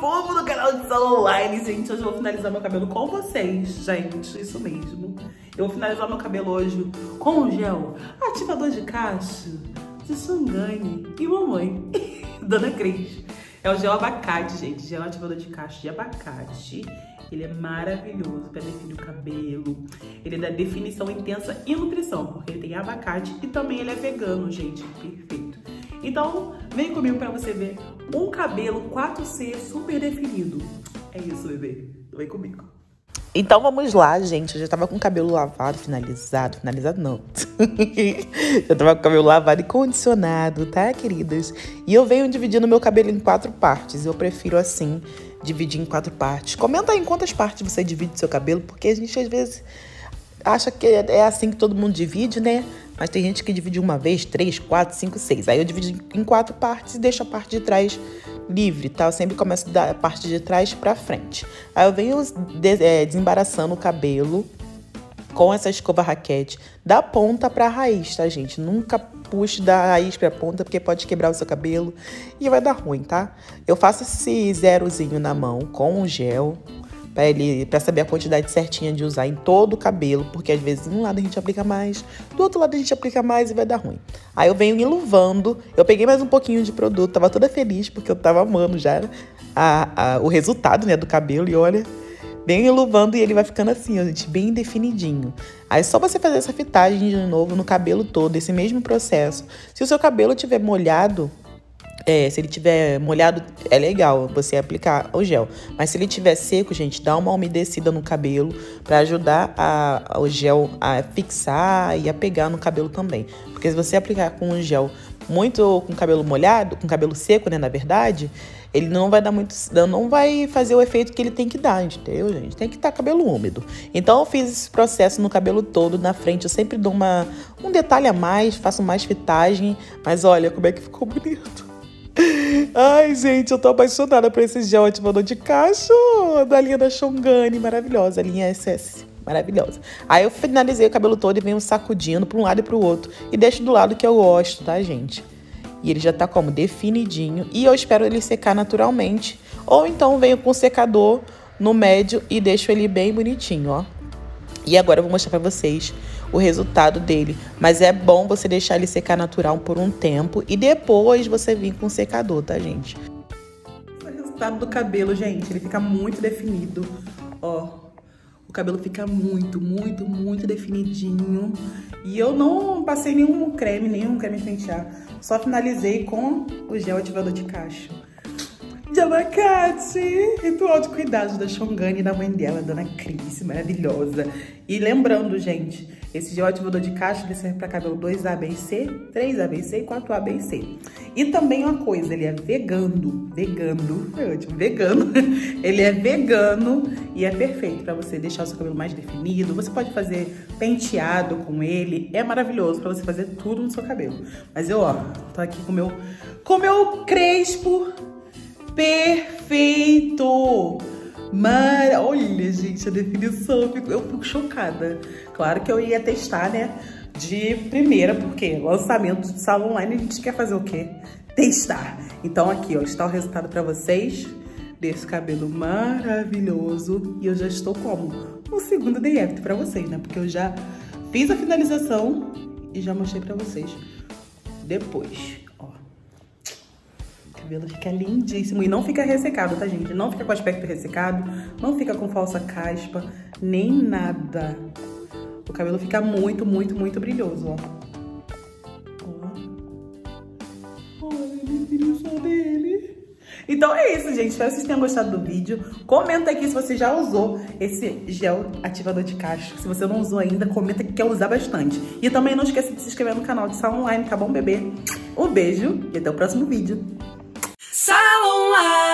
povo do canal de Salão Online, gente. Hoje eu vou finalizar meu cabelo com vocês, gente. Isso mesmo. Eu vou finalizar meu cabelo hoje com o gel ativador de cacho de Sungane e mamãe, Dona Cris. É o gel abacate, gente. Gel ativador de cacho de abacate. Ele é maravilhoso para definir o cabelo. Ele dá definição intensa e nutrição, porque ele tem abacate e também ele é vegano, gente. Perfeito. Então, vem comigo para você ver um cabelo 4C super definido. É isso, bebê. Vem comigo. Então vamos lá, gente. Eu já tava com o cabelo lavado, finalizado. Finalizado não. já tava com o cabelo lavado e condicionado, tá, queridas? E eu venho dividindo meu cabelo em quatro partes. Eu prefiro assim, dividir em quatro partes. Comenta aí em quantas partes você divide seu cabelo, porque a gente às vezes acha que é assim que todo mundo divide, né? Mas tem gente que divide uma vez, três, quatro, cinco, seis. Aí eu divido em quatro partes e deixo a parte de trás livre, tá? Eu sempre começo da parte de trás pra frente. Aí eu venho é, desembaraçando o cabelo com essa escova raquete da ponta pra raiz, tá, gente? Nunca puxe da raiz pra ponta, porque pode quebrar o seu cabelo e vai dar ruim, tá? Eu faço esse zerozinho na mão com o gel, para para saber a quantidade certinha de usar em todo o cabelo, porque às vezes de um lado a gente aplica mais, do outro lado a gente aplica mais e vai dar ruim. Aí eu venho enluvando, eu peguei mais um pouquinho de produto, tava toda feliz porque eu tava amando já a, a, o resultado, né, do cabelo e olha, venho enluvando e ele vai ficando assim, ó, gente, bem definidinho. Aí é só você fazer essa fitagem de novo no cabelo todo, esse mesmo processo. Se o seu cabelo tiver molhado, é, se ele tiver molhado, é legal você aplicar o gel. Mas se ele tiver seco, gente, dá uma umedecida no cabelo para ajudar a, o gel a fixar e a pegar no cabelo também. Porque se você aplicar com um gel muito com cabelo molhado, com cabelo seco, né, na verdade, ele não vai dar muito, não vai fazer o efeito que ele tem que dar, entendeu, gente? Tem que estar tá cabelo úmido. Então eu fiz esse processo no cabelo todo, na frente eu sempre dou uma, um detalhe a mais, faço mais fitagem, mas olha como é que ficou bonito. Ai, gente, eu tô apaixonada por esse gel ativador de cacho da linha da Shongani, maravilhosa, a linha SS, maravilhosa. Aí eu finalizei o cabelo todo e venho sacudindo pra um lado e pro outro e deixo do lado que eu gosto, tá, gente? E ele já tá como definidinho e eu espero ele secar naturalmente. Ou então venho com o secador no médio e deixo ele bem bonitinho, ó. E agora eu vou mostrar pra vocês o resultado dele. Mas é bom você deixar ele secar natural por um tempo e depois você vir com o secador, tá, gente? O resultado do cabelo, gente, ele fica muito definido, ó. O cabelo fica muito, muito, muito definidinho. E eu não passei nenhum creme, nenhum creme pentear. Só finalizei com o gel ativador de cacho de abacate. Ritual de cuidados da Xongani e da mãe dela, Dona Cris, maravilhosa. E lembrando, gente, esse gel ativador de caixa, ele serve para cabelo 2A, B e C, 3A, B e C e 4A, B e C. E também uma coisa, ele é vegano, vegano, é ótimo, vegano. ele é vegano e é perfeito para você deixar o seu cabelo mais definido. Você pode fazer penteado com ele, é maravilhoso para você fazer tudo no seu cabelo. Mas eu, ó, tô aqui com meu, com meu crespo perfeito. Mar... Olha, gente, a definição, eu fico, eu fico chocada. Claro que eu ia testar, né, de primeira, porque lançamento de sala online a gente quer fazer o quê? Testar. Então aqui, ó, está o resultado para vocês desse cabelo maravilhoso. E eu já estou como? No segundo react para vocês, né? Porque eu já fiz a finalização e já mostrei para vocês depois cabelo fica lindíssimo e não fica ressecado, tá, gente? Não fica com aspecto ressecado, não fica com falsa caspa, nem nada. O cabelo fica muito, muito, muito brilhoso, ó. Ó. Olha a definição dele. Então é isso, gente. Espero que vocês tenham gostado do vídeo. Comenta aqui se você já usou esse gel ativador de cacho. Se você não usou ainda, comenta que quer usar bastante. E também não esqueça de se inscrever no canal de Sala Online, tá bom, bebê? Um beijo e até o próximo vídeo. why.